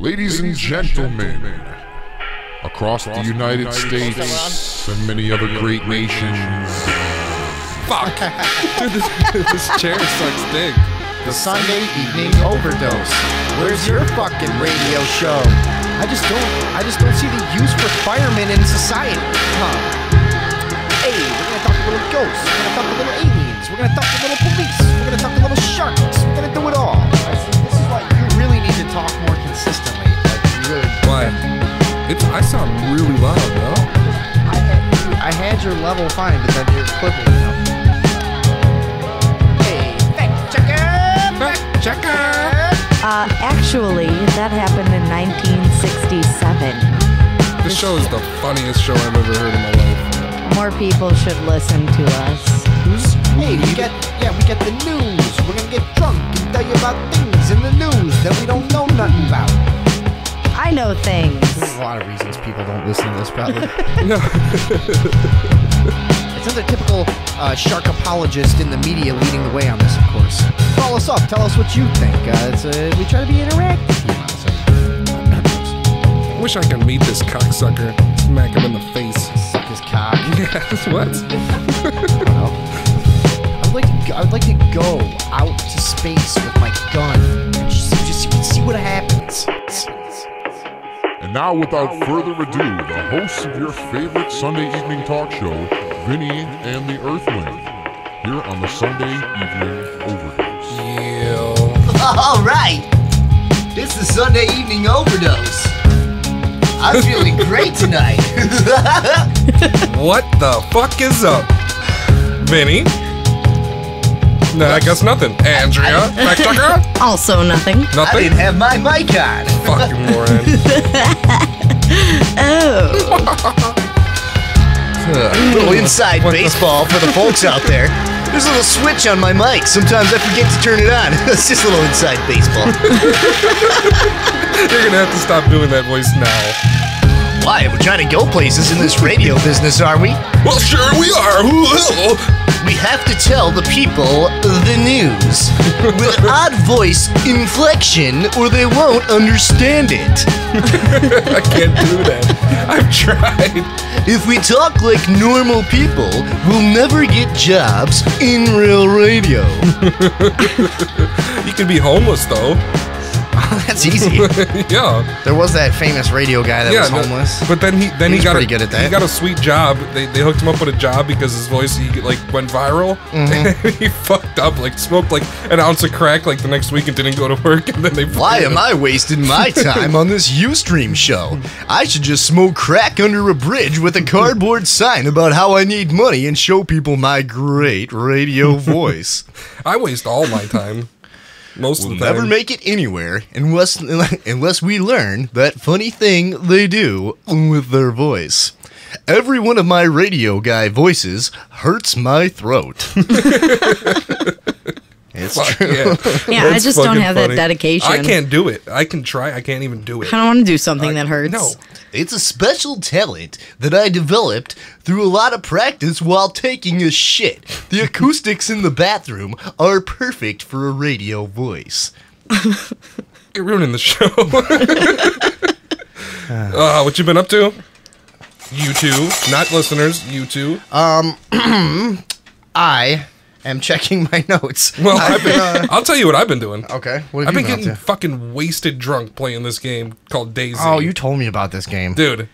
Ladies and gentlemen, across the United States and many other great nations, Fuck! Dude, this, this chair sucks dick. The Sunday Evening Overdose. Where's your fucking radio show? I just don't. I just don't see the use for firemen in society. Huh? Hey, we're gonna talk to little ghosts. We're gonna talk to little aliens. We're gonna talk to little police. We're gonna talk to little sharks. We're gonna do it all. It's I sound really loud, no? I had, I had your level fine, but then you're clipping. You know? Hey, fact checker. Fact checker. Uh, actually, that happened in 1967. This show is the funniest show I've ever heard in my life. More people should listen to us. Hey, we get yeah, we get the news. We're gonna get drunk and tell you about things in the news that we don't know nothing about. I know things. There's a lot of reasons people don't listen to this, probably. No. it's another typical uh, shark apologist in the media leading the way on this, of course. Call us up. Tell us what you think. Uh, it's, uh, we try to be interactive. You know, so Wish I could meet this cocksucker. Smack him in the face. suck his cock. Yes, what? I don't know. I would like to. Go, I would like to go out to space with my gun and just, just see what happens. And now without further ado, the hosts of your favorite Sunday evening talk show, Vinny and the Earthling, here on the Sunday Evening Overdose. Yeah. All right. It's the Sunday evening overdose. I'm feeling great tonight. What the fuck is up? Vinny? No, I guess nothing. Andrea? Fact checker? Also, nothing. Nothing. I Nothing? didn't have my mic on. Fucking moron. Oh. Ugh. little inside What the- baseball for the folks out there. There's a little switch on my mic. Sometimes I forget to turn it on. That's just a little inside baseball. You're gonna have to stop doing that voice now. Why? We're trying to go places in this radio business, are we? Well, sure we are. We have to tell the people the news with odd voice inflection, or they won't understand it. I can't do that. I've tried. If we talk like normal people, we'll never get jobs in real radio. You can be homeless though. That's easy. yeah. There was that famous radio guy that yeah, was homeless. but then he then He he, got pretty a, good at that. He got a sweet job. They, they hooked him up with a job because his voice he like went viral. Mm-hmm. He fucked up, like smoked like an ounce of crack like the next week and didn't go to work. And then they Why am I wasting my time on this Ustream show? I should just smoke crack under a bridge with a cardboard sign about how I need money and show people my great radio voice. I waste all my time. Most We'll of the time. never make it anywhere unless unless we learn that funny thing they do with their voice. Every one of my radio guy voices hurts my throat. it's Fuck, true. yeah. Yeah, I just don't fucking have that dedication. I can't do it. I can try. I can't even do it. I don't want to do something I- that hurts. No. It's a special talent that I developed through a lot of practice while taking a shit. The acoustics in the bathroom are perfect for a radio voice. You're ruining the show. uh, what you been up to? You two, not listeners. You two. I am checking my notes. Well, I've been, I'll tell you what I've been doing. Okay, what have I've you been been getting fucking wasted drunk playing this game called DayZ. Oh, you told me about this game. dude,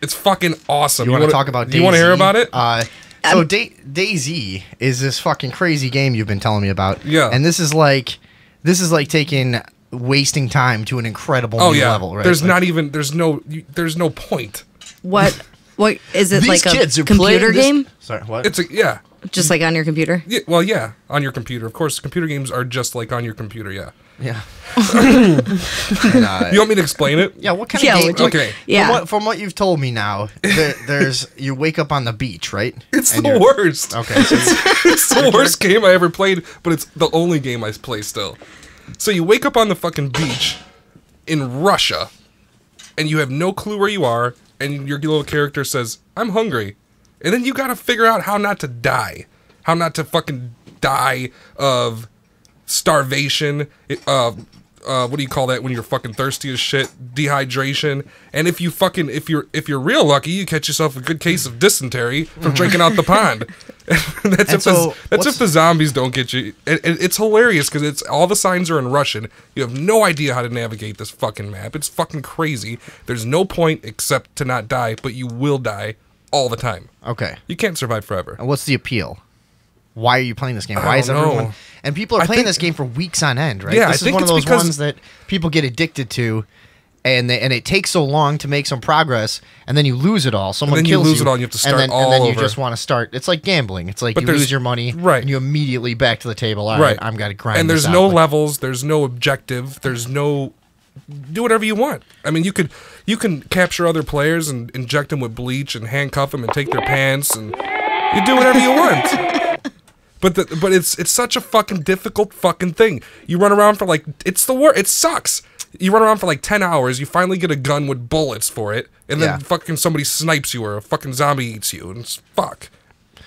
it's fucking awesome. you want to wanna- talk about? You want to hear about it? Uh, so da- DayZ is this fucking crazy game you've been telling me about. Yeah. and this is like, this is like taking wasting time to an incredible oh new yeah. level, right? There's Like- not even. There's no. You, there's no point. What? What is it These like a kids are computer playing this- game? Sorry, what? It's a yeah. Just like on your computer? Yeah, well, yeah, on your computer. Of course, computer games are just like on your computer. Yeah. yeah. And, uh, You want me to explain it? yeah, what kind Yeah, of game? would you- Okay. Yeah. From what, from what you've told me now, there, there's you wake up on the beach, right? It's And the you're- worst. Okay, so you- it's the worst game I ever played, but it's the only game I play still. So you wake up on the fucking beach in Russia, and you have no clue where you are, and your little character says, "I'm hungry," and then you got to figure out how not to die, how not to fucking die of starvation, uh, uh, what do you call that when you're fucking thirsty as shit? Dehydration. And if you fucking if you're if you're real lucky, you catch yourself a good case of dysentery from drinking out the pond. that's if so, the, that's if the zombies don't get you. And, and it's hilarious because it's all the signs are in Russian. You have no idea how to navigate this fucking map. It's fucking crazy. There's no point except to not die, but you will die all the time. Okay. You can't survive forever. And what's the appeal? Why are you playing this game? Why is don't everyone? know. And people are playing think- this game for weeks on end, right? Yeah, I this is think one of those because- ones that people get addicted to, and they, and it takes so long to make some progress, and then you lose it all. Someone then you kills lose it all and you have to start and then, all and then you over. just want to start. It's like gambling. It's like But you lose your money, right. And you immediately back to the table. All right. right, I'm gonna grind. And there's out. no levels. There's no objective. There's no do whatever you want. I mean, you could you can capture other players and inject them with bleach and handcuff them and take their pants and you do whatever you want. But the, but it's it's such a fucking difficult fucking thing. You run around for like it's the worst. It sucks. You run around for like ten hours. You finally get a gun with bullets for it, and then Yeah. fucking somebody snipes you or a fucking zombie eats you, and it's fuck.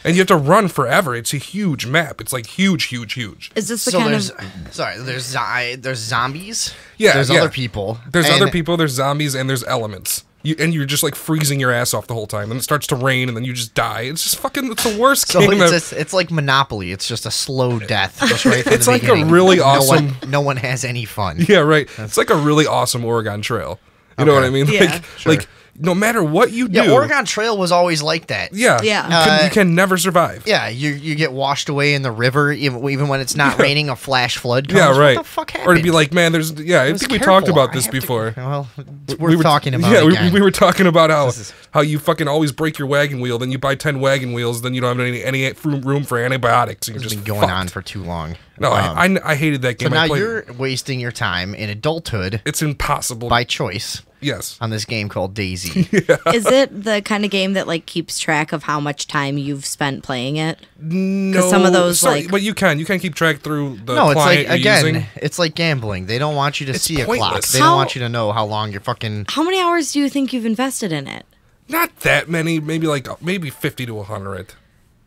And you have to run forever. It's a huge map. It's like huge, huge, huge. Is this the So kind there's of sorry, there's zo- there's zombies. Yeah, there's yeah. other people. There's and- other people, there's zombies, and there's elements. You, and you're just like freezing your ass off the whole time. And it starts to rain, and then you just die. It's just fucking. It's the worst So game. it's, ever. just, it's like Monopoly. It's just a slow death. Just right from It's the like a beginning. really no awesome- One, no one has any fun. yeah, right. It's like a really awesome Oregon Trail. You know what I mean? Yeah. Like, like no matter what you do, Yeah, Oregon Trail was always like that. yeah, Yeah. you, can, Uh, you can never survive. Yeah, you you get washed away in the river even, even when it's not raining. A flash flood comes. Yeah, right. What the fuck happened? or to be like, man, there's yeah. I Just think we talked about this have to- before. well, it's We were- talking about. Yeah, we, again. we were talking about how how you fucking always break your wagon wheel, then you buy ten wagon wheels, then you don't have any any room for antibiotics, and you're It's just been going fucked. on for too long. No, Um, I, I I hated that game. I now played- you're wasting your time in adulthood it's impossible. by choice yes. on this game called DayZ. is it the kind of game that like keeps track of how much time you've spent playing it? No, some of those, sorry, like- but you can you can keep track through the no, it's like again, using. it's like gambling. They don't want you to It's see a clock. They How- don't want you to know how long you're fucking. How many hours do you think you've invested in it? Not that many, maybe like maybe fifty to hundred.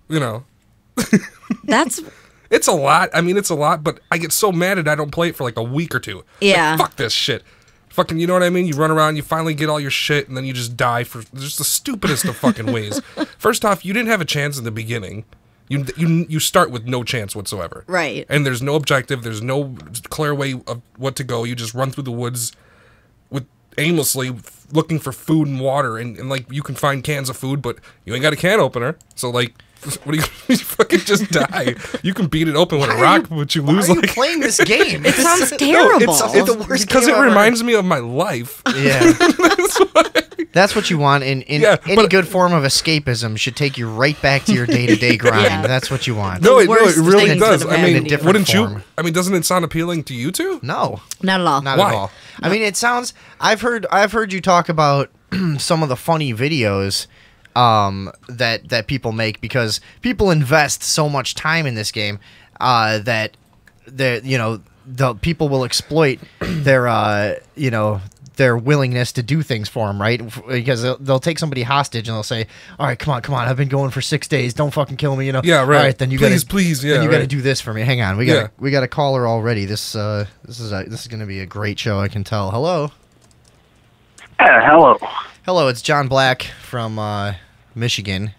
You know, That's it's a lot. I mean, it's a lot, but I get so mad at I don't play it for like a week or two. Like, Yeah. fuck this shit. Fucking, you know what I mean? You run around, you finally get all your shit, and then you just die for just the stupidest of fucking ways. First off, you didn't have a chance in the beginning. You you you start with no chance whatsoever. Right. And there's no objective. There's no clear way of what to go. You just run through the woods with aimlessly looking for food and water, and, and like you can find cans of food, but you ain't got a can opener. So like, what do you, you fucking just die? You can beat it open with a Why are rock, you- but you Why lose are you like. playing this game? it sounds No, terrible. it's, it's the worst because game it ever. reminds me of my life. Yeah. That's what you want in, in Yeah, any but- good form of escapism should take you right back to your day to day grind. Yeah. That's what you want. No, it, no, it really does. I mean, wouldn't you? I mean, doesn't it sound appealing to you too? No. Not at all. Not Why? at all. I mean, it sounds. I've heard. I've heard you talk about some of the funny videos um, that that people make because people invest so much time in this game uh, that that you know the people will exploit their uh, you know their willingness to do things for them, right? Because they'll, they'll take somebody hostage and they'll say, "All right, come on, come on, I've been going for six days. Don't fucking kill me," you know? Yeah, right. All right, then you Please, gotta, please, yeah, then you got to do this for me. Hang on, we got Yeah. we got a caller already. This uh, this is a, this is gonna be a great show. I can tell. Hello, Yeah, hello. Hello. It's John Black from uh, Michigan.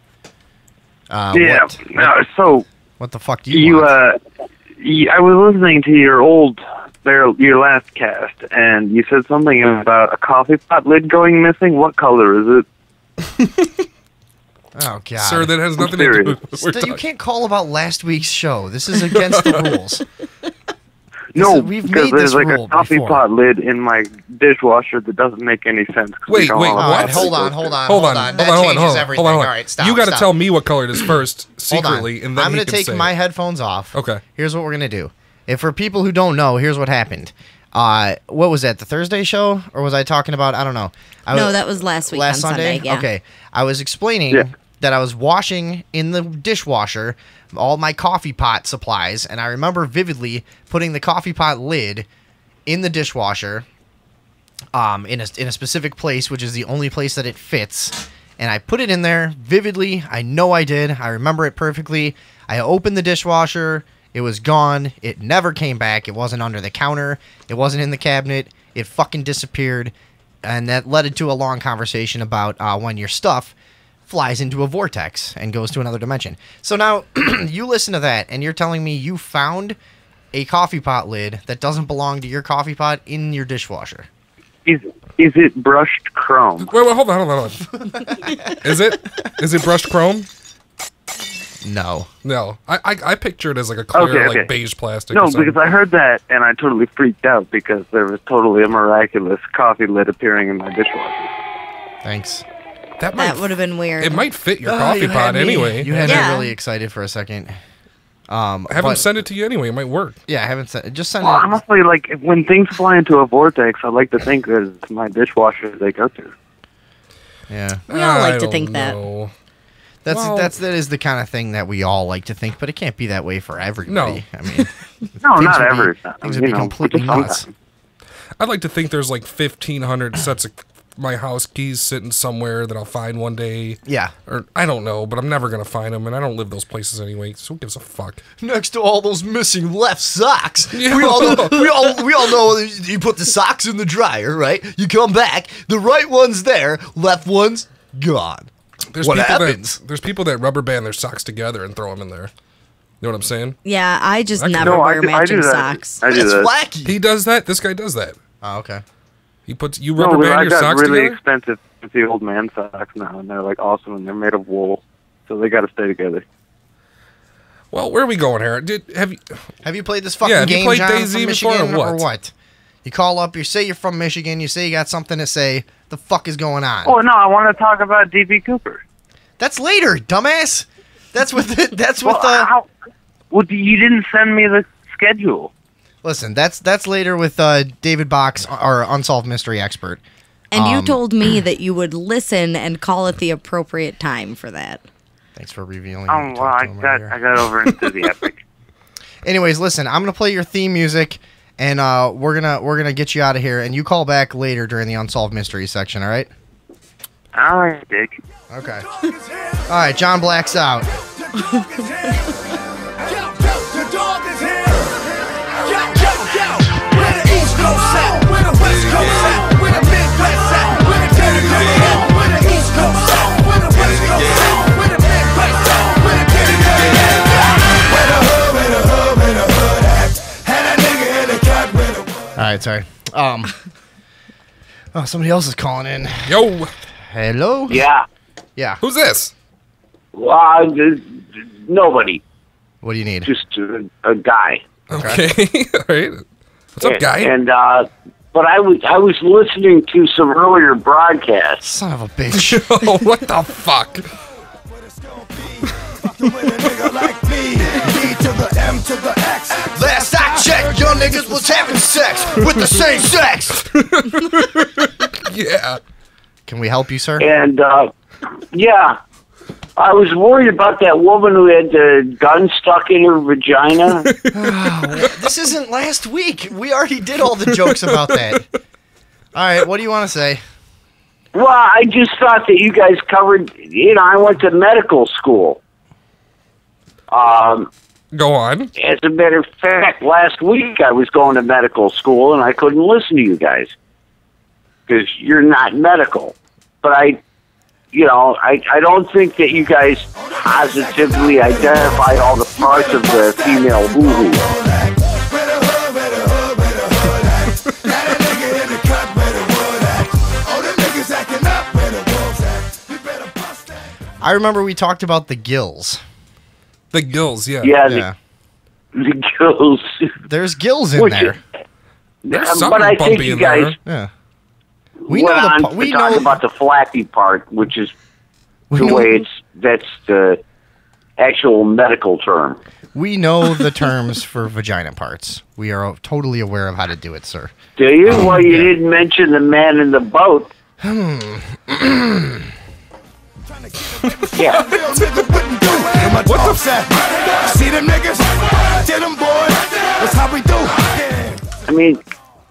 Uh, yeah. What, Uh, so what the fuck do you, you, want? uh, y- I was listening to your old, their, your last cast, and you said something about a coffee pot lid going missing. What color is it? oh god, Sir, that has nothing to do with what we're you talking- can't call about last week's show. This is against the rules. No, is- we've because made there's this like rule a coffee before. pot lid in my dishwasher that doesn't make any sense. 'cause we Wait, wait, what? right, hold on, hold on, Hold on, hold on, hold on, changes hold on, everything. hold on. All right, stop. you got to tell me what color it is first, secretly, and then I'm gonna take my it. headphones off. Okay. Here's what we're gonna do. If for people who don't know, here's what happened. Uh, what was that? The Thursday show, or was I talking about? I don't know. I no, was- that was last week last on Sunday. Sunday. Yeah. Okay, I was explaining Yeah. that I was washing in the dishwasher all my coffee pot supplies, and I remember vividly putting the coffee pot lid in the dishwasher, um, in a in a specific place, which is the only place that it fits. And I put it in there vividly. I know I did. I remember it perfectly. I opened the dishwasher, It was gone. It never came back. It wasn't under the counter. It wasn't in the cabinet. It fucking disappeared. And that led into a long conversation about uh, when your stuff flies into a vortex and goes to another dimension. So now you listen to that and you're telling me you found a coffee pot lid that doesn't belong to your coffee pot in your dishwasher. Is is it brushed chrome? Wait, wait, hold on, hold on, hold on. is it? Is it brushed chrome? No. No, I I, I picture it as like a clear, Okay, okay. like beige plastic. No, because I heard that and I totally freaked out because there was totally a miraculous coffee lid appearing in my dishwasher. Thanks. That might That would have been weird. it might fit your Oh, coffee you had pot me- anyway. You had Yeah. me really excited for a second. Um, Have them but- send it to you anyway. It might work. Yeah, I haven't sent. Just send Well, it. honestly, like when things fly into a vortex, I like to think that it's my dishwasher they go to. Yeah, We all like I to don't think that. know. that's Well- that's that is the kind of thing that we all like to think, but it can't be that way for everybody. I mean, No, Things not would be- every time. things you would be know, completely just nuts. sometimes. I'd like to think there's like 1,500 sets of my house keys sitting somewhere that I'll find one day. yeah. Or I don't know, but I'm never gonna find them, and I don't live those places anyway. So who gives a fuck? Next to all those missing left socks, Yeah. we all know, we all we all know you put the socks in the dryer, right? You come back, the right one's there, left one's gone. There's What people happens? that there's people that rubber band their socks together and throw them in there. You know what I'm saying? yeah, I just I never No, I wear do, I matching do socks. I do That's that. wacky. He does that. This guy does that. Oh, okay. He puts you No, rubber but band I your got socks really together. expensive fancy old man socks now, and they're like awesome, and they're made of wool, so they got to stay together. Well, where are we going here? Did have you? Have you played this fucking Yeah, have you game, played John, DayZ from before, Michigan, or what? You call up, you say you're from Michigan, you say you got something to say. The fuck is going on? Oh no, I want to talk about DB Cooper. That's later, dumbass. That's with the, that's with Well, the. how? Well, you didn't send me the schedule. Listen, that's that's later with uh, David Box, our unsolved mystery expert. And you Um, told me that you would listen and call it the appropriate time for that. Thanks for revealing. Oh well, I got earlier. I got over enthusiastic. Anyways, listen, I'm gonna play your theme music, and uh, we're gonna we're gonna get you out of here, and you call back later during the unsolved mystery section. All right? All right, Dick. Okay. All right, John Black's out. right, sorry. Um. Oh, somebody else is calling in. Yo, Hello. Yeah. Yeah. who's this? Well, uh, nobody. What do you need? Just a, a guy. Okay, all right. What's up, guy? And uh, but I was I was listening to some earlier broadcasts. Son of a bitch. oh, what the fuck? Last I young niggas was having sex with the same sex. Yeah. Can we help you, sir? And uh, yeah, I was worried about that woman who had the gun stuck in her vagina. This isn't last week. We already did all the jokes about that. All right, what do you want to say? well, I just thought that you guys covered. You know, I went to medical school. Um, Go on. As a matter of fact, last week I was going to medical school and I couldn't listen to you guys because you're not medical. But I, you know, I, I don't think that you guys positively identified all the parts of the female hoo hoo. I remember we talked about the gills. The gills, yeah. Yeah, the, Yeah. the gills. There's gills in Which- there. There's but something I think bumpy you in guys there. Yeah. We went know the on pa- to we talk know about the flappy part, which is we the know, way it's that's the actual medical term. we know the terms for vagina parts. We are totally aware of how to do it, sir. Do you? Um, well, you didn't mention the man in the boat. Hmm. yeah. What the fuck? See them niggas? Did them boys? That's how we do. I mean,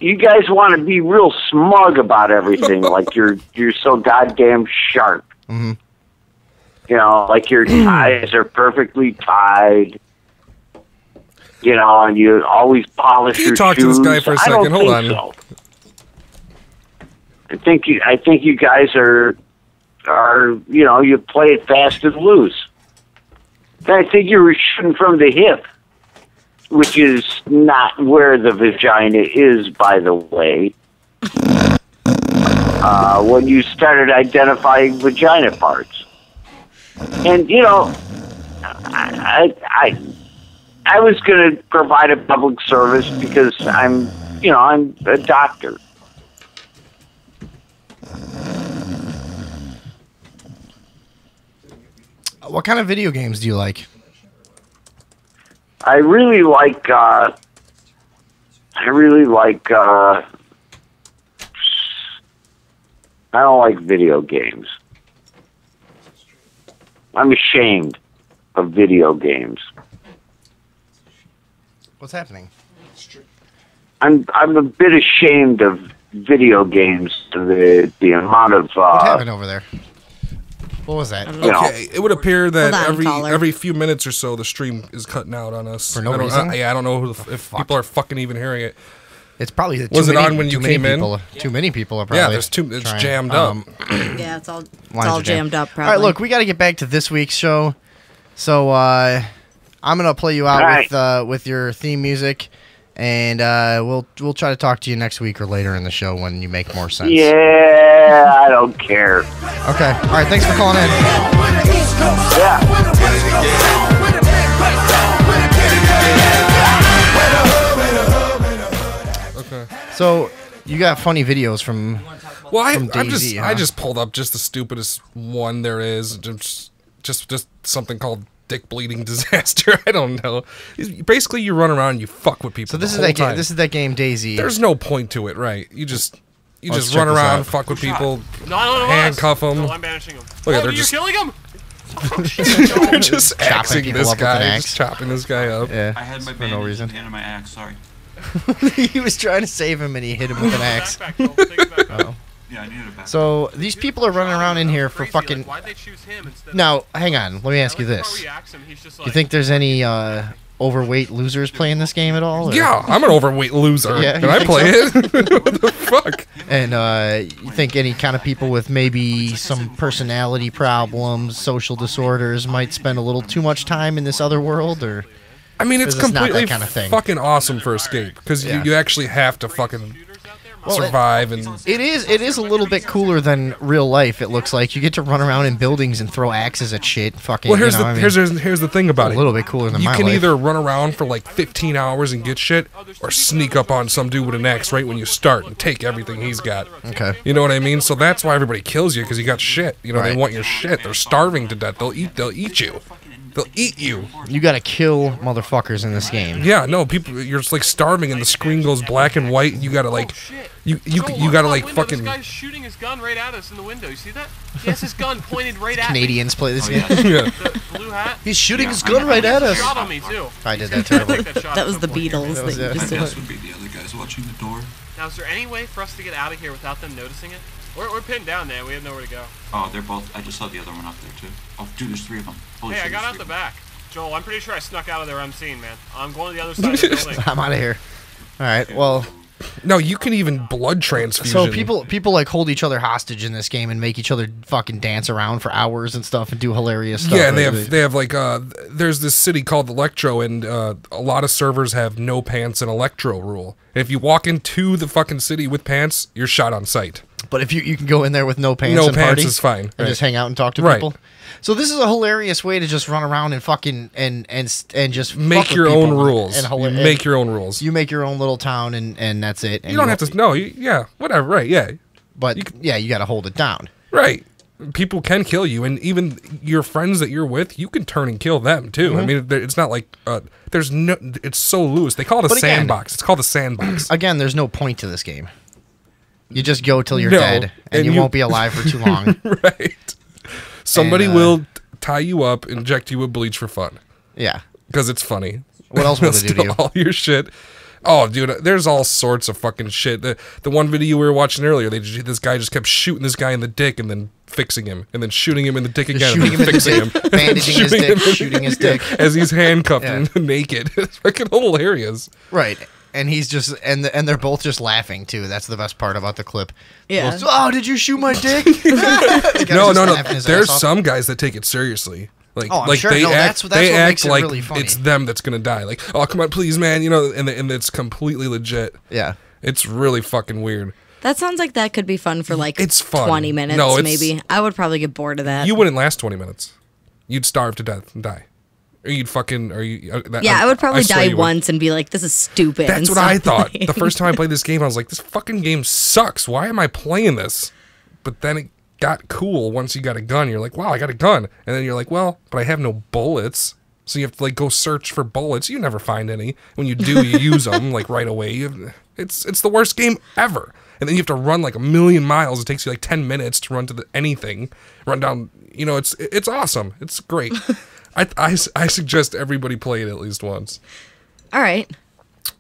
you guys want to be real smug about everything, like you're you're so goddamn sharp. Mm-hmm. You know, like your ties are perfectly tied. you know, and you always polish Can you your talk to shoes. this guy for a second? Hold think on. so. I think you. I think you guys are are you know you play it fast and loose. I think you were shooting from the hip, which is not where the vagina is, by the way. Uh, when you started identifying vagina parts, and you know, I I, I was going to provide a public service because I'm you know I'm a doctor. What kind of video games do you like? I really like uh I really like uh I don't like video games. I'm ashamed of video games. What's happening? I'm I'm a bit ashamed of video games the the amount of What uh happened over there? What was that? you know Okay, it would appear that on, every caller. every few minutes or so the stream is cutting out on us For no I reason? I, yeah, I don't know who the, f- if people are fucking even hearing it. It's probably too Was it many, on when you too many came in? people, Too many people are probably. Yeah, there's too. It's trying. jammed up. Um, Yeah, it's all it's lines all jammed up. Probably. All right, look, we got to get back to this week's show. So uh, I'm gonna play you out All with uh, with your theme music, and uh, we'll we'll try to talk to you next week or later in the show when you make more sense. yeah, I don't care. Okay. All right. Thanks for calling in. Yeah. Okay. So you got funny videos from Well, I, From I'm just DayZ, I just pulled up just the stupidest one there is. Just just just something called dick bleeding disaster. I don't know. Basically, you run around and you fuck with people. So this the is whole that game. This is that game DayZ. There's no point to it, right? You just you Let's just run around, out. fuck with people. No, no, no, Handcuff them. No, I'm banishing him. Look at oh, they're you're just- killing oh, him. You're just axing this up with an guy, axe. just chopping this guy up. yeah. I had my for no reason. in the end of my axe. Sorry. he was trying to save him and he hit him with an axe. Backpack, Joel. Take his backpack. Yeah, I needed it back. So these people are running around in here for Crazy, fucking. Like, why'd they choose him instead? Now, hang on. Let me ask like you this. him, he's just Do you think there's any uh, overweight losers playing this game at all? or- Yeah, I'm an overweight loser. Yeah, Can I think play it? what the fuck? And uh, you think any kind of people with maybe some personality problems, social disorders, might spend a little too much time in this other world, or I mean, it's not that completely kinda thing. fucking awesome for escape because Yeah. you, you actually have to fucking Well, survive and it is it is a little bit cooler than real life. It looks like you get to run around in buildings and throw axes at shit. Fucking. well here's you know, the I mean, here's, here's here's the thing about it. A it little bit cooler than you my can life. either run around for like 15 hours and get shit or sneak up on some dude with an axe right when you start and take everything he's got Okay. you know what i mean so that's why everybody kills you because you got shit you know Right. they want your shit they're starving to death they'll eat they'll eat you they'll eat you You got to kill motherfuckers in this game. yeah no people you're just like starving and the screen goes black and white and you gotta like oh, you you Joel, you gotta out like window, fucking This guy's shooting his gun right at us in the window. You see that? He has his gun pointed right at me. Canadians play this Oh, game. yeah. yeah. The blue hat. He's shooting his gun right at us. Shot on me too. I did that terribly. Take that shot that at was the some point here. Beatles That that, was you it. just did. would be the other guys watching the door. Now, is there any way for us to get out of here without them noticing it? We're, we're pinned down there. We have nowhere to go. Oh, they're both. I just saw the other one up there too. Oh, dude, there's three of them. Holy Hey, I got out the back. Joel, I'm pretty sure I snuck out of there unseen, man. I'm going to the other side of the building. I'm out of here. All right. Well, no you can even blood transfusion so people people like hold each other hostage in this game and make each other fucking dance around for hours and stuff and do hilarious stuff. Yeah, and they have they have like uh there's this city called Elektro and uh a lot of servers have no pants and Elektro rule. And if you walk into the fucking city with pants, you're shot on sight. But if you you can go in there with no pants, No and pants party is fine, and just hang out and talk to Right. people. So this is a hilarious way to just run around and fucking and and and just Make your own rules. And, You make your own rules. you make your own little town and and that's it. And You don't have to no, you, yeah, whatever, right, yeah. But you yeah, you got to hold it down. Right. People can kill you, and even your friends that you're with, you can turn and kill them too. Mm-hmm. I mean, it's not like uh, there's no. It's so loose. They call it a But again- sandbox. It's called a sandbox. Again, there's no point to this game. You just go till you're No, dead, and, and you, you- won't be alive for too long. right. Somebody And, uh, will tie you up, inject you with bleach for fun yeah. because it's funny. What else will They'll do to you? All your shit. Oh, dude, there's all sorts of fucking shit. The the one video we were watching earlier, they just, this guy just kept shooting this guy in the dick and then fixing him, and then shooting him in the dick again, shooting and then him fixing him, bandaging his dick, him shooting his dick. as he's handcuffed Yeah. and naked. It's fucking hilarious. Right. And he's just and and they're both just laughing too. That's the best part about the clip. Yeah. Both, oh, did you shoot my dick? The No, no, no. There's some guys that take it seriously. Like, Oh, I'm like sure. they No, act, that's what- that's they what act makes it like really funny. it's them that's gonna die. Like, oh come on, please, man, you know, and and it's completely legit. Yeah. It's really fucking weird. That sounds like that could be fun for like It's fun. 20 minutes, No, it's- maybe. I would probably get bored of that. You wouldn't last 20 minutes. You'd starve to death and die. Or you'd fucking, or you. uh, that- yeah, I, would probably die you would. once and be like, this is stupid. That's what I thought. The first time I played this game, I was like, this fucking game sucks. Why am I playing this? But then it got cool once you got a gun. You're like, wow, I got a gun. And then you're like, well, but I have no bullets. So you have to like go search for bullets. You never find any. When you do, you use them like right away. You have, it's it's the worst game ever. And then you have to run like a million miles. It takes you like ten minutes to run to the, anything. Run down. You know, it's it's awesome. It's great. I, I I suggest everybody play it at least once. All right.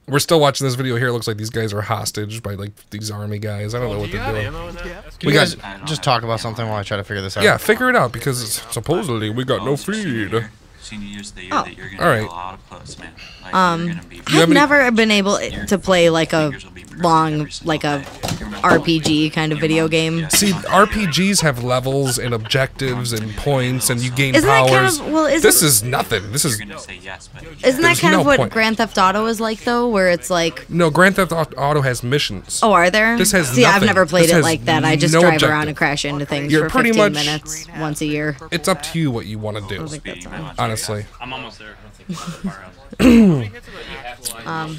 We're still watching this video here. It looks like these guys are hostage by like these army guys. I don't know what they're doing. Can We guys just talk about something while I try to figure this out? yeah, figure it out because supposedly we got no feed. Senior year's the year Oh. that you're gonna All get a lot of close, man. Like, Um, you're gonna be I've any- never been able to play like a long, like a RPG kind of video game. See, RPGs have levels and objectives and points, and you gain Isn't that powers. kind of- well, isn't- this is nothing. This is say yes, but Isn't that kind no of what point. Grand Theft Auto is like, though? Where it's like, no Grand Theft Auto has missions. oh, are there? This has See, I've never played This it like that. I just no drive objective. around and crash into things You're for pretty 15 much- minutes once a year. It's up to you what you want to do. Honestly, I'm almost there. Um,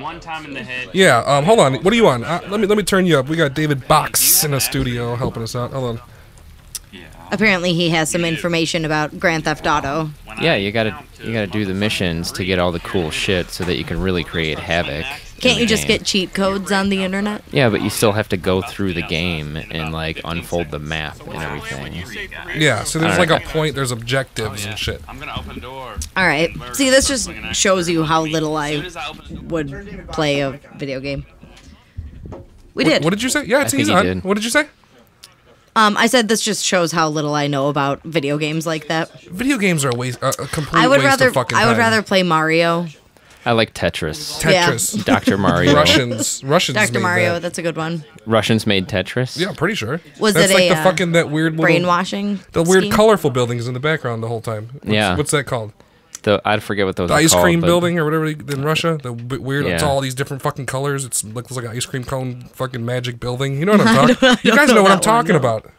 One time in the head. yeah. Um, hold on. What are you on? Uh, let me let me turn you up. We got David Box in the studio helping us out. Hold on. apparently, he has some information about Grand Theft Auto. Yeah, you gotta you gotta do the missions to get all the cool shit so that you can really create havoc. In Can't you just game. get cheat codes on the internet? Yeah, but you still have to go through the game and like unfold the map and everything. Yeah. So there's like a point. There's objectives and shit. I'm gonna open the door. All right. See, this just shows you how little I would play a video game. We What- did. What, did you say? Yeah, it's easy. did. What did you say? Um, I said this just shows how little I know about video games like that. Video games are a waste. Uh, a complete I would waste rather of fucking I would time. rather play Mario. I like Tetris. Tetris. Dr. Mario. Russians. Russians. Dr. Mario, that. that's a good one. Russians made Tetris. Yeah, I'm pretty sure. Was That's it like a, the uh, fucking that weird little, brainwashing The weird scheme? colorful buildings in the background the whole time. What's, Yeah. What's that called? The I forget what those The are ice called, cream building or whatever they- in Russia. The b- weird. It's all these different fucking colors. It's looks like an ice cream cone fucking magic building. You know what I I'm talking? I You guys know know what I'm that one, talking no. about?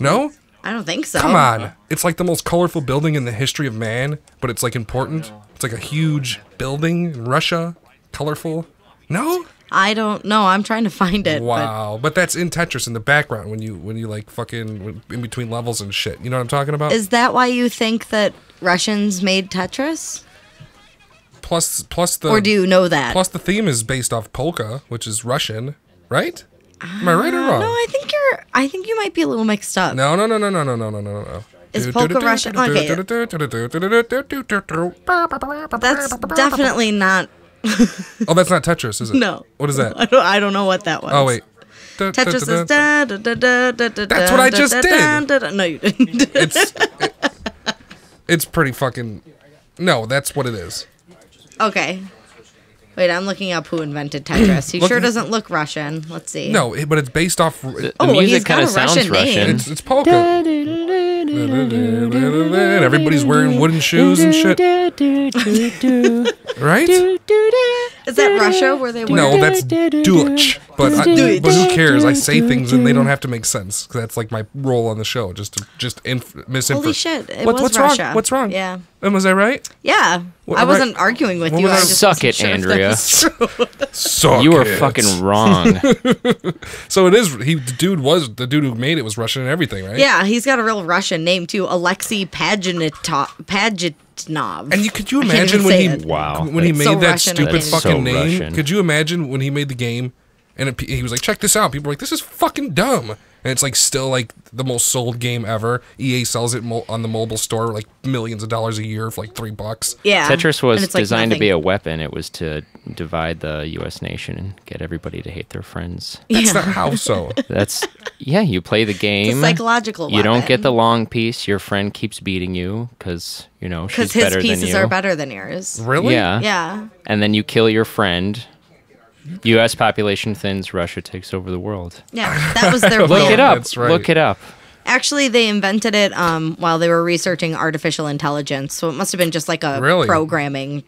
No. I don't think so. Come on. It's like the most colorful building in the history of man, but it's like important. It's like a huge building in Russia, colorful. No? I don't know. I'm trying to find it. Wow. But that's in Tetris in the background when you when you like fucking in between levels and shit. You know what I'm talking about? Is that why you think that Russians made Tetris? plus plus the Or do you know that? Plus the theme is based off polka, which is Russian, right? Am I right or Uh, wrong? No, I think you're. I think you might be a little mixed up. No, no, no, no, no, no, no, no, no, no. Is polka Russian? Okay. That's definitely not. Oh, that's not Tetris, is it? No. What is that? I don't. I don't know what that was. Oh wait. Tetris is da, da, da, da, da, da, That's what I just did. No, you didn't. It's it's pretty fucking. No, that's what it is. okay. Wait, I'm looking up who invented Tetris. He Look- sure doesn't look Russian. Let's see. No, it- but it's based off. The Oh, he's music got kinda a Russian sounds name. Russian. It's, it's polka. And everybody's wearing wooden shoes and shit. Right? Is that Russia where they were? No, that's Dutch. But I, but who cares? I say things and they don't have to make sense. 'cause That's like my role on the show, just to just inf- misinform. Holy shit! It What- was what's Russia. wrong? What's wrong? Yeah. And was I right? Yeah. What- I wasn't arguing with what you. was I I- just Suck wasn't it, sure if that Andrea. true. Suck You were it. fucking wrong. so it is. He the dude was the dude who made it was Russian and everything, right? Yeah, he's got a real Russian name too, Alexei Paginitov. Paginitov. And you could you imagine when he it. Wow. when he made so that Russian, stupid can't fucking say it. name? Russian. Could you imagine when he made the game and it, he was like, "Check this out." People were like, "This is fucking dumb." And it's like still like the most sold game ever. EA sells it mo- on the mobile store like millions of dollars a year for like three bucks. Yeah. Tetris was it's like designed to be a weapon. It was to divide the U.S. nation and get everybody to hate their friends. That's not how so. That's yeah. You play the game. psychological You don't get the long piece. Your friend keeps beating you because you know she's better than you. Because his better than pieces are better than yours. Really? Yeah. Yeah. And then you kill your friend. U.S. population thins. Russia takes over the world. Yeah. That was their Look plan. it up. That's right. Look it up. Actually, they invented it um, while they were researching artificial intelligence, so it must have been just like a Really? programming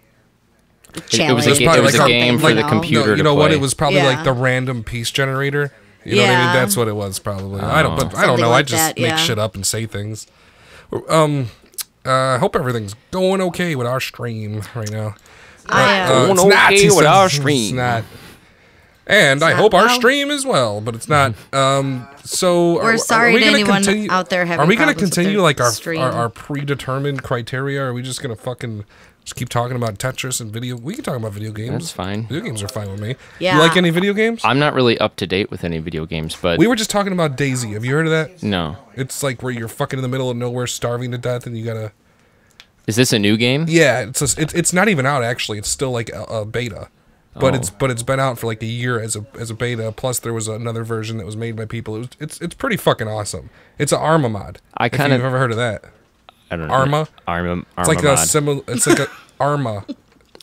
It- it was challenge. a ga- probably it was a like a- game for you the know? computer No, you to know what? play. It was probably Yeah. like the random piece generator. You know what I mean? Yeah. That's what it was probably. I don't. But I don't Something know. I like just that, make yeah. shit up and say things. Um. Uh, I hope everything's going okay with our stream right now. I, uh, Uh, it's Going not, okay he with says. our It's stream. not. And I hope our well. stream is well, but it's not. Um, so We're are- sorry are we to gonna anyone continue- out there having Are we going to continue like our, our our predetermined criteria? Or are we just going to fucking just keep talking about Tetris and video? We can talk about video games. That's fine. Video games are fine with me. Yeah. You like any video games? I'm not really up to date with any video games, but We were just talking about DayZ. Have you heard of that? no. It's like where you're fucking in the middle of nowhere, starving to death, and you gotta. Is this a new game? Yeah, it's a, it's it's not even out actually. It's still like a, a beta, but Oh. it's but it's been out for like a year as a as a beta. Plus, there was another version that was made by people. It was, it's it's pretty fucking awesome. It's an Arma mod. I kinda- you've ever heard of that. I don't know. Arma? Arma. Arma. It's like mod. a similar. It's like a Arma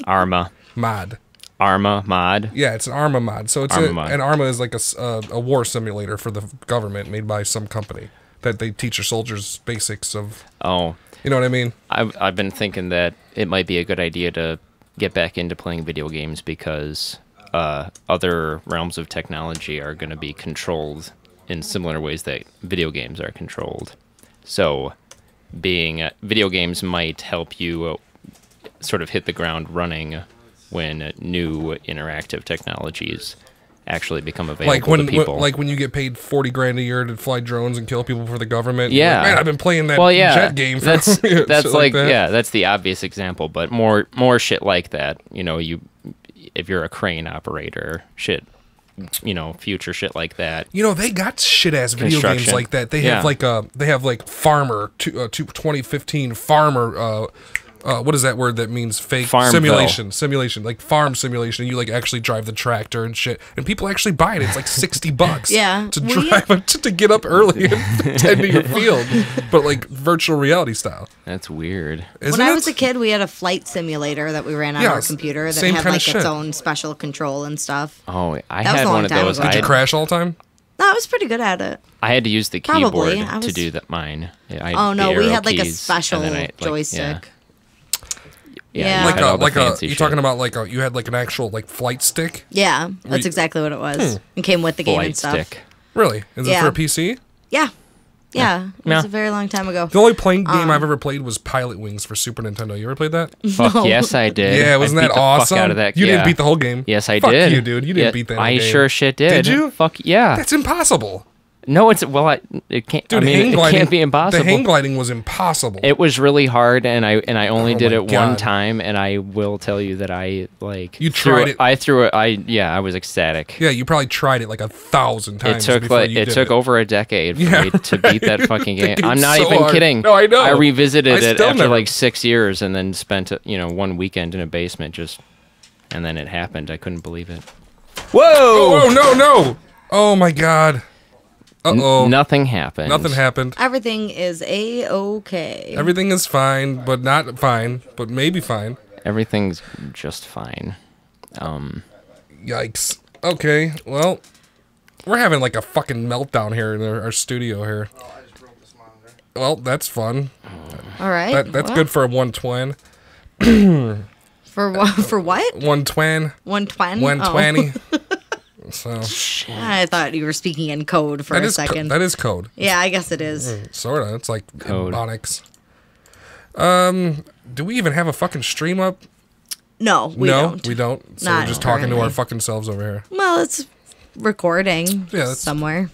Arma. mod. Arma mod. Yeah, it's an Arma mod. So it's Arma a, mod. an Arma is like a a war simulator for the government made by some company that they teach your soldiers basics of. Oh, You know what I mean? I've I've been thinking that it might be a good idea to get back into playing video games because uh, other realms of technology are going to be controlled in similar ways that video games are controlled. So, being uh, video games might help you uh, sort of hit the ground running when new interactive technologies actually become available like when, to people. when- like when you get paid 40 grand a year to fly drones and kill people for the government yeah, like, man i've been playing that well, yeah, jet game for that's that's like, that. yeah, that's the obvious example. But more more shit like that. You know, you if you're a crane operator, shit. You know, future shit like that. you know they got shit ass video games like that they Yeah. have like a they have like farmer two, uh, two, 2015 farmer uh uh, what is that word that means fake Farmville. simulation simulation like farm simulation you like actually drive the tractor and shit and people actually buy it it's like 60 bucks Yeah. to We- drive it to, to get up early and tend to your field but like virtual reality style That's weird. Isn't when I it? was a kid, we had a flight simulator that we ran on Yeah, our computer that same had kinda like shit. its own special control and stuff. Oh, I That was had a long one of time those. ago. Did you crash all the time No, I was pretty good at it. I had to use the Probably. keyboard to do that. Mine. I had Oh no, we arrow had like a special and then I, like, joystick. Yeah, Yeah. you like a like a you're shit. talking about like a you had like an actual like flight stick Yeah, that's you- exactly what it was. Hmm. It came with the game and stuff. stick. really is it for a pc Yeah, yeah. It was a very long time ago. the only playing Um, game i've ever played was pilot wings for super nintendo you ever played that Fuck No. yes, I did. Yeah, I wasn't beat that the awesome? Fuck out of that. You didn't beat the whole game. Yes, I Fuck did. you, dude. You didn't Yeah, beat that whole I game. sure shit did. Did you? Fuck yeah. that's impossible no, it's well, I, it can't. dude I mean, hang it gliding can't be impossible. the hang gliding was impossible It was really hard, and I and I only Oh did my it one time, and I will tell you that I like You threw tried it- I threw it. I yeah, I was ecstatic. yeah you probably tried it like a thousand times. It times took before like you it did took over a decade for Yeah, me to beat that fucking game. I'm not so even hard. kidding. No, I know. I revisited I it after never- like six years, and then spent you know one weekend in a basement just, and then it happened. I couldn't believe it. Whoa! oh, oh no no oh my god uh-oh Nothing happened. nothing happened Everything is a okay. everything is fine but not fine but maybe fine Everything's just fine. Um, Yikes. Okay, well, we're having like a fucking meltdown here in our, our studio here. Well, that's fun. All right. That, that's well, good for a one twin. For what? For what? One twin. One twen. One Oh. twenty. So I thought you were speaking in code for that a is co- second. that is code. yeah, I guess it is. Sort of. It's like Code. Ebonics. Um, do we even have a fucking stream up? No, we no, don't. we don't. So Not we're just talking to our fucking selves over here. Well, it's recording Yeah, that's- somewhere.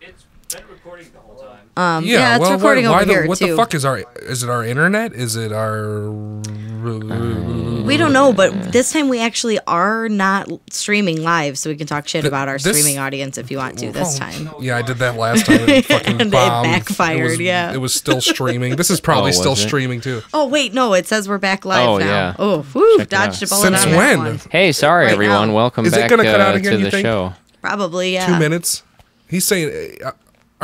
It's been recording the whole time. Um, yeah, it's well, recording why, why over the, here what too. the fuck is our? Is it our internet? Is it our? We don't know, but this time we actually are not streaming live, so we can talk shit Th- about our this- streaming audience if you want to this Oh, time. Yeah, I did that last time. And it fucking And it bombed. backfired, was, yeah. It was still streaming. This is probably Oh, still was it? streaming too. Oh wait, no, it says we're back live Oh, now. yeah. Oh, whoo, it dodged a out. bullet Since on that when? one. Hey, sorry Right everyone. now. Welcome Is it back gonna cut uh, out again, to you the think? show. Probably, yeah. Two minutes. He's saying uh,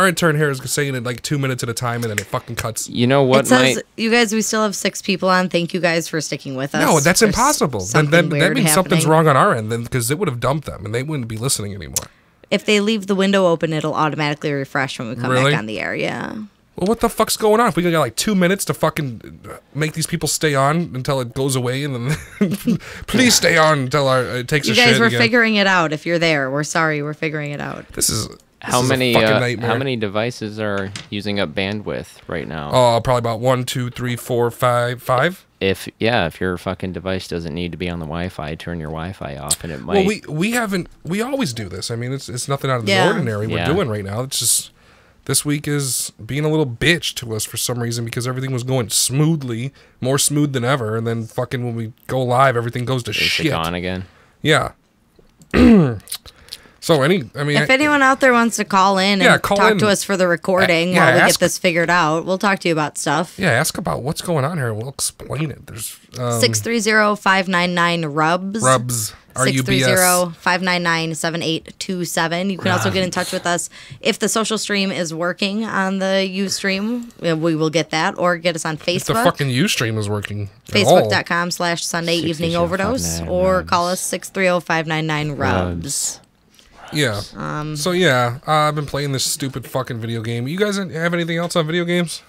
our intern here is saying it like two minutes at a time, and then it fucking cuts. You know what it says, might you guys, we still have six people on. Thank you guys for sticking with us. No, that's There's impossible. Then, then that weird means something's wrong on our end, then because it would have dumped them, and they wouldn't be listening anymore. If they leave the window open, it'll automatically refresh when we come Really? back on the air. Yeah. Well, what the fuck's going on? If we got like two minutes to fucking uh, make these people stay on until it goes away, and then please stay on until our it takes You a guys we're again. figuring it out. If you're there, we're sorry. We're figuring it out. This is how this is a many uh, how many devices are using up bandwidth right now? Oh, probably about one, two, three, four, five, five. If yeah, if your fucking device doesn't need to be on the Wi-Fi, turn your Wi-Fi off, and it might. Well, we we haven't. We always do this. I mean, it's it's nothing out of the ordinary we're Yeah. doing right now. It's just this week is being a little bitch to us for some reason because everything was going smoothly, more smooth than ever, and then fucking when we go live, everything goes to is it shit. gone again? Yeah. so any, I mean, If I- anyone out there wants to call in Yeah, and call talk in. to us for the recording Uh, yeah, while we ask- get this figured out, we'll talk to you about stuff. yeah, ask about what's going on here. We'll explain it. There's um, Six three zero five nine nine rubs. rubs. R U B S. 630-599-7827. You can also get in touch with us if the social stream is working on the Ustream. We will get that, or get us on Facebook. If the Facebook. fucking UStream is working. at all. Facebook.com slash Sunday Evening Overdose, or call us oh, 630-599 Rubs. Yeah. Um, so yeah, uh, I've been playing this stupid fucking video game. You guys have anything else on video games?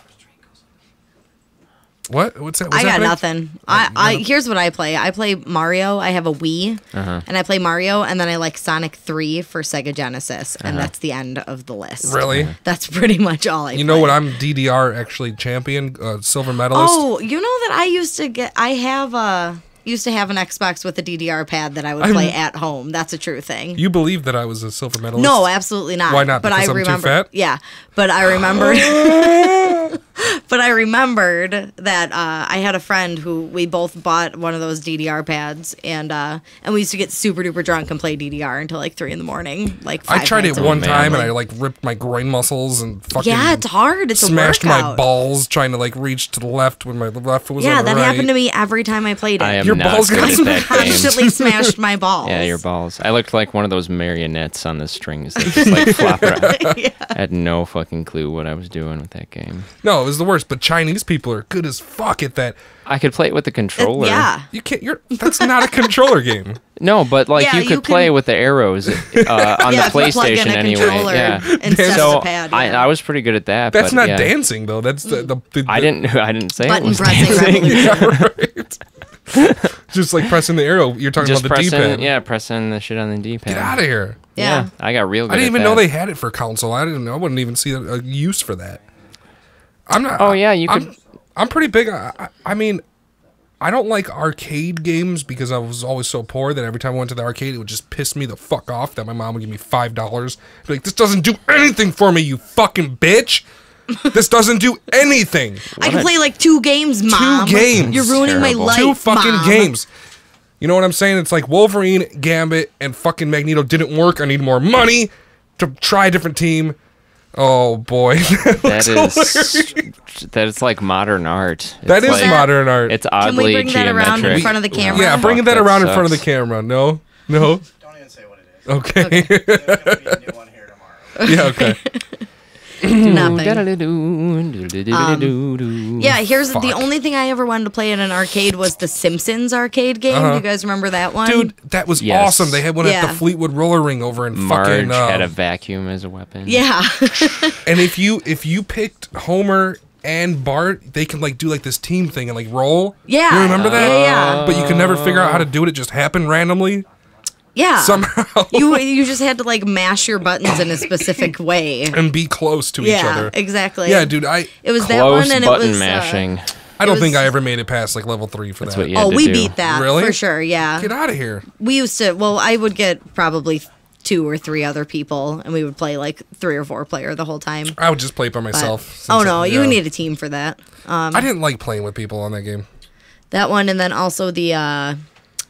What? What's that? What's I got happening? nothing. I, I here's what I play. I play Mario. I have a Wii, Uh-huh. and I play Mario, and then I like Sonic Three for Sega Genesis, and Uh-huh. that's the end of the list. Really? That's pretty much all I. You know what? I'm DDR actually champion, uh, silver medalist. Oh, you know that I used to get. I have a used to have an Xbox with a DDR pad that I would I'm- play at home. That's a true thing. You believe that I was a silver medalist? No, absolutely not. Why not? But Because I I'm remember. fat? Yeah, but I remembered. but I remembered that uh, I had a friend who we both bought one of those DDR pads, and uh, and we used to get super duper drunk and play DDR until like three in the morning. Like I tried it one time and I like ripped my groin muscles and fucking Yeah, it's hard. It's a smashed my balls trying to like reach to the left when my left was Yeah, on that right. happened to me every time I played it. I am Your not balls good got at that game. constantly smashed my balls. Yeah, your balls. I looked like one of those marionettes on the strings that just like flop around. I had no fucking clue what I was doing with that game. No, it was the worst. But Chinese people are good as fuck at that. I could play it with the controller. yeah. You can't. You're. That's not a controller game. No, but like Yeah, you could you play can- with the arrows uh, on Yeah, the if you plug in PlayStation a anyway. controller Yeah. instead of so the pad, I, yeah. I was pretty good at that. That's but not yeah. dancing though. That's the. the, the, I didn't. I didn't say it Button was pressing dancing. revolution. Yeah, right. Just like pressing the arrow. You're talking Just about the pressing, D-pad. yeah, pressing the shit on the D-pad. Get out of here. Yeah. I got real good. I didn't at even know that. they had it for console. I didn't know. I wouldn't even see a, a use for that. I'm not. Oh, yeah, you I'm, could- I'm pretty big. I, I I mean, I don't like arcade games because I was always so poor that every time I went to the arcade, it would just piss me the fuck off that my mom would give me five dollars. Be like this doesn't do anything for me, you fucking bitch. this doesn't do anything. I can play like two games, mom. Two games. You're ruining my Terrible. life. Two fucking Mom. games. You know what I'm saying? It's like Wolverine, Gambit, and fucking Magneto didn't work. I need more money to try a different team. Oh boy, That looks is hilarious. that is like modern art. That It's is like- modern art. It's Can we oddly bring that around in geometric. front of the camera? yeah, bringing Fuck, that that around in front of the camera. No, no. Don't even say what it is. Okay. There's gonna be a new one here tomorrow. yeah. Okay. Nothing. Um, Yeah, here's the only thing I ever wanted to play in an arcade was the Simpsons arcade game. Uh-huh. You guys remember that one? Dude, that was Yes. awesome. They had one at the Fleetwood Roller Ring over in Marge fucking. Uh, had a vacuum as a weapon. Yeah. and if you if you picked Homer and Bart, they can like do like this team thing and like roll. Yeah. You remember that? Yeah, yeah. But you can never figure out how to do it. It just happened randomly. Yeah. Somehow. you you just had to like mash your buttons in a specific way. and be close to each Yeah, other. exactly. Yeah, dude, I It was that one, and button it was. uh, mashing. I don't it think I ever made it past like level three for That's that. what you had oh, to we do. beat that Really? for sure. Yeah. Get out of here. we used to. Well, I would get probably two or three other people, and we would play like three or four player the whole time. I would just play by myself. since oh I- no, you yeah. need a team for that. Um, I didn't like playing with people on that game. That one, and then also the uh,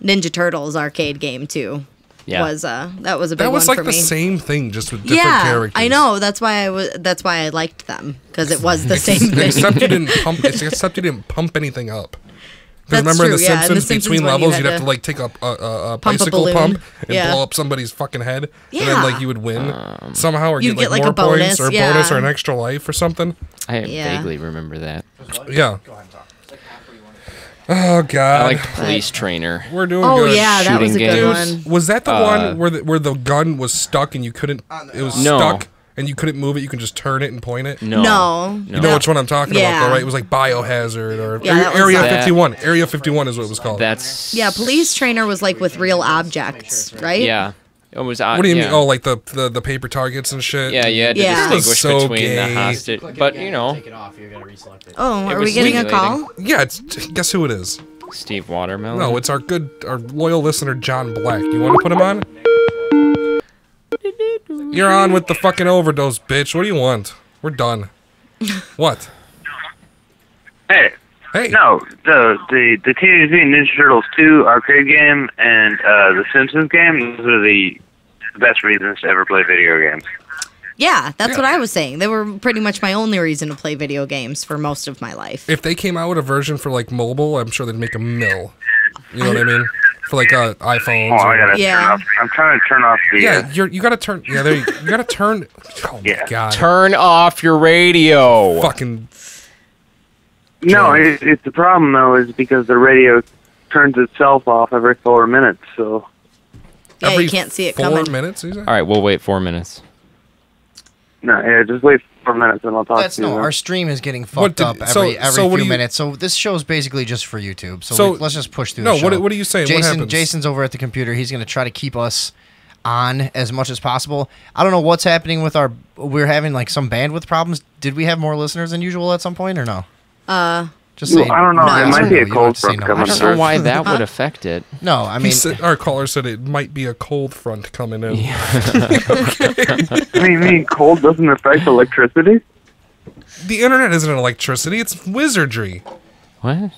Ninja Turtles arcade game too. Yeah. Was uh that was a big That was one like for the me. same thing, just with different yeah, characters. I know. That's why I was. That's why I liked them because it was the same thing. Except you didn't pump. Except you didn't pump anything up. Because That's remember in true, the yeah, in The Simpsons, Simpsons between one, you levels, had you'd have to to like take a, a, a, a pump a bicycle pump and Yeah. blow up somebody's fucking head, and Yeah. then like you would win Um, somehow, or You'd get like, get, like, more a points bonus, or a bonus or an extra life or something. I Yeah. vaguely remember that. Yeah. Oh god. I liked Police Trainer. We're doing Oh, good. yeah, that was a good games. one. Was that the Uh, one where the, where the gun was stuck and you couldn't? It was No. stuck and you couldn't move it. You can just turn it and point it. No. No. You know which one I'm talking about, though, right? It was like Biohazard or Yeah, that Area that. 51. Area 51 is what it was called. That's Yeah, police trainer was like with real objects, right? yeah. It was. Uh, what do you yeah. mean? Oh, like the, the the paper targets and shit. Yeah, you had to Yeah. That was distinguish so between gay. the hostage, but you know, Take it off. You gotta reselect it. Oh, It are we was getting a call? Yeah, it's guess who it is? Steve Watermelon. No, it's our good, our loyal listener, John Black. You want to put him on? You're on with the fucking overdose, bitch. What do you want? We're done. What? Hey. Hey. No, the the the Teenage Mutant Ninja Turtles 2 arcade game and uh, the Simpsons game. Those are the best reasons to ever play video games. Yeah, that's what I was saying. They were pretty much my only reason to play video games for most of my life. If they came out with a version for like mobile, I'm sure they'd make a mill. You know what I mean? For like uh, iPhones. Oh, I gotta Yeah. turn off. I'm trying to turn off the. yeah, uh, you're you gotta turn. Yeah, there. You, you gotta turn. Oh my Yeah. god. Turn off your radio. Fucking. No, it, it's the problem though is because the radio turns itself off every four minutes. So Yeah, every you can't see it four coming. minutes. You? All right, we'll wait four minutes. no, yeah, just wait four minutes and I'll talk That's to you. no. then. Our stream is getting fucked did- up every so- every so what few do you- minutes. So this show is basically just for YouTube. So, So- we- let's just push through. No, the what- show. what are you saying? What Jason, happens? Jason's over at the computer. He's going to try to keep us on as much as possible. I don't know what's happening with our. We're having like some bandwidth problems. Did we have more listeners than usual at some point or no? Uh, Just Well, saying. I don't know. No, it might be a cold don't have to say front no. coming I don't know why that would affect it. No, I mean, said, our caller said it might be a cold front coming in. I mean, mean cold doesn't affect electricity. The internet isn't electricity; it's wizardry. What?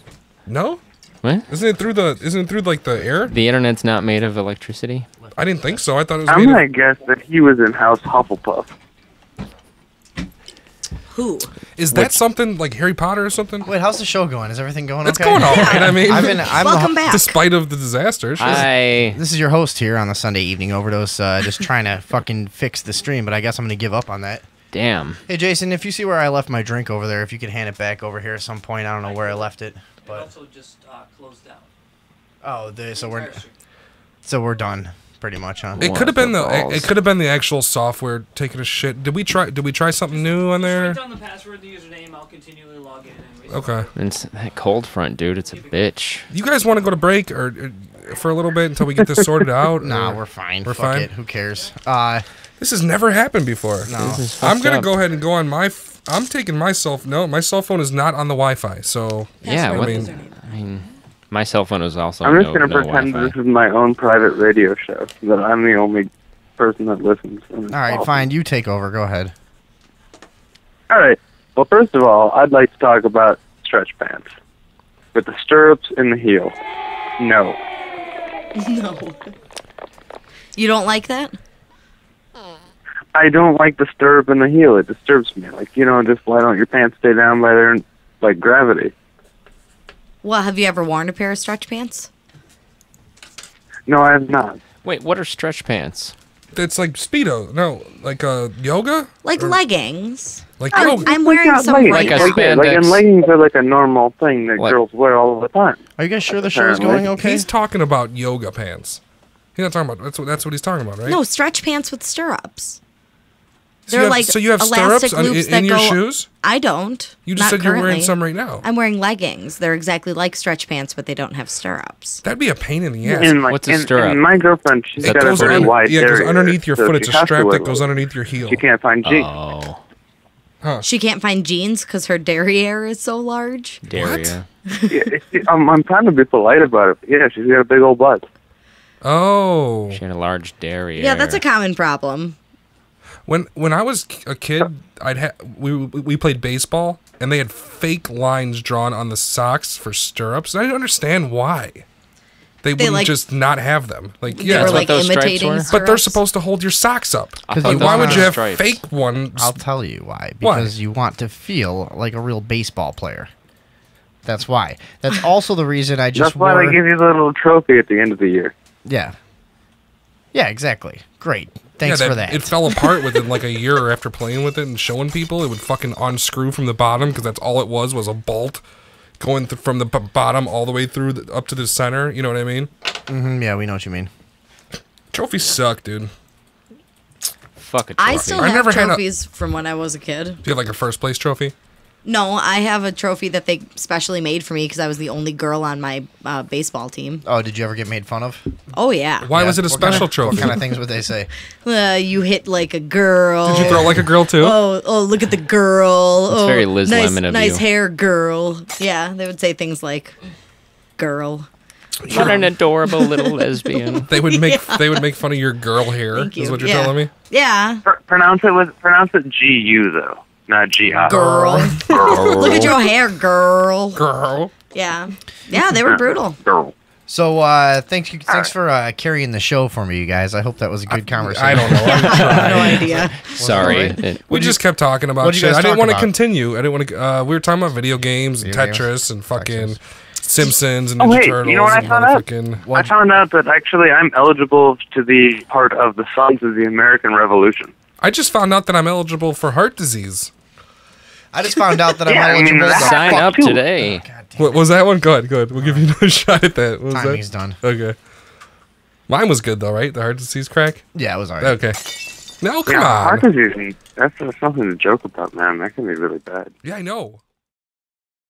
No, What? isn't it through the? Isn't it through like the air? The internet's not made of electricity. I didn't think so. I thought it was. I'm made gonna of, guess that he was in House Hufflepuff. Who? is that something like Harry Potter or something? wait, how's the show going? Is everything going It's okay? going all right. I mean, I've been. I'm the Welcome ho- back. despite of the disaster. sure. I This is your host here on the Sunday Evening Overdose, uh, just trying to fucking fix the stream, but I guess I'm gonna give up on that. damn. Hey Jason, if you see where I left my drink over there, if you could hand it back over here at some point, I don't know where I left it, but also just uh, closed down. oh, the, so we're so we're done pretty much, huh? It could have been the. balls. It could have been the actual software taking a shit. Did we try? Did we try something new on there? Write down the password, the username. I'll continually log in. Okay. It's that cold front, dude. It's a bitch. You guys want to go to break or, or for a little bit until we get this sorted out? Nah, we're fine. We're Fuck fine. it. Who cares? Uh, This has never happened before. No. This is I'm gonna up. go ahead and go on my. F- I'm taking my cell. No, my cell phone is not on the Wi-Fi. So Yeah, Password what? mean- username. I mean, my cell phone is also I'm just no, gonna no pretend Wi-Fi. this is my own private radio show. That I'm the only person that listens. and it's all right, awesome. fine. You take over. Go ahead. All right. Well, first of all, I'd like to talk about stretch pants with the stirrups in the heel. No. No. You don't like that? I don't like the stirrup in the heel. It disturbs me. Like, you know, just why don't your pants stay down by their, like, gravity? Well, have you ever worn a pair of stretch pants? No, I have not. Wait, what are stretch pants? it's like speedo. No, like uh yoga. Like Or- leggings. Like I'm, yoga. I'm wearing Like, some leggings. right Like a Like, and leggings are like a normal thing that Like- girls wear all the time. Are you guys sure the show is Apparently. going okay? He's talking about yoga pants. He's not talking about. That's what. That's what he's talking about, right? No, stretch pants with stirrups. So you They're have- like so you have elastic stirrups on- loops in- that in your go. shoes? I don't. You just Not said you're wearing currently. some right now. I'm wearing leggings. They're exactly like stretch pants, but they don't have stirrups. That'd be a pain in the ass. And, like, What's a and, stirrup? and my girlfriend, she's That got a goes very under- wide Yeah, because underneath your so foot, it's a strap that goes underneath your heel. She can't find jeans. Oh, She can't find jeans because her derriere is so large. derriere. yeah, I'm, I'm trying to be polite about it. Yeah, she's got a big old butt. Oh. She had a large derriere. Yeah, that's a common problem. When when I was a kid, I'd ha- we we played baseball and they had fake lines drawn on the socks for stirrups. And I didn't understand why. They, They, wouldn't like- just not have them. Like yeah, were, it's like, those stripes imitating were? but they're supposed to hold your socks up. I Because thought you those Why would you have stripes. fake ones? I'll tell you why. Why? Because you want to feel like a real baseball player. That's why. That's also the reason I just That's why wore. they give you the little trophy at the end of the year. yeah. Yeah, exactly. Great. Thanks yeah, for that. It fell apart within like a year after playing with it and showing people. It would fucking unscrew from the bottom because that's all it was was a bolt going th- from the b- bottom all the way through the, up to the center. You know what I mean? Mhm, yeah, we know what you mean. Trophies suck, dude. Fuck a I trophy. I still I have never had a- trophies from when I was a kid. Do you have like a first place trophy? No, I have a trophy that they specially made for me because I was the only girl on my uh, baseball team. Oh, did you ever get made fun of? Oh yeah. Why Yeah. was it a What kinda- special trophy? What kind of things would they say? Uh, you hit like a girl. Did you throw like a girl too? Oh, oh, look at the girl. That's oh, very Liz nice, Lemon of nice you. hair, girl. Yeah, they would say things like, "Girl." What an adorable little lesbian. They would make they would make fun of your girl hair. Thank Is what you're Yeah. telling me? Yeah, Pr- pronounce it with pronounce it G U though, not G I. girl. look at your hair, girl. Girl. Yeah, yeah, they were brutal. Girl. So, uh, thanks, you, thanks for uh, carrying the show for me, you guys. I hope that was a good conversation. I don't know. I'm no idea. Sorry. alright? It- We just kept talking about what'd shit. guys I didn't want to continue. I didn't want to. Uh, we were talking about video games and Video games. Tetris and fucking Simpsons and Oh Ninja wait, Turtles. you know what I found out? motherfucking- I found out that actually I'm eligible to be part of the Sons of the American Revolution. I just found out that I'm eligible for heart disease. I just found out that I'm Yeah, I mean, eligible. to- Sign up too. today. What was that one? Good, good. We'll give you another shot at that. What was Timing's that? done. Okay. Mine was good though, right? The heart disease crack. Yeah, it was alright. Okay. No, come yeah, on. heart disease. That's, that's nothing to joke about, man. That can be really bad. Yeah, I know.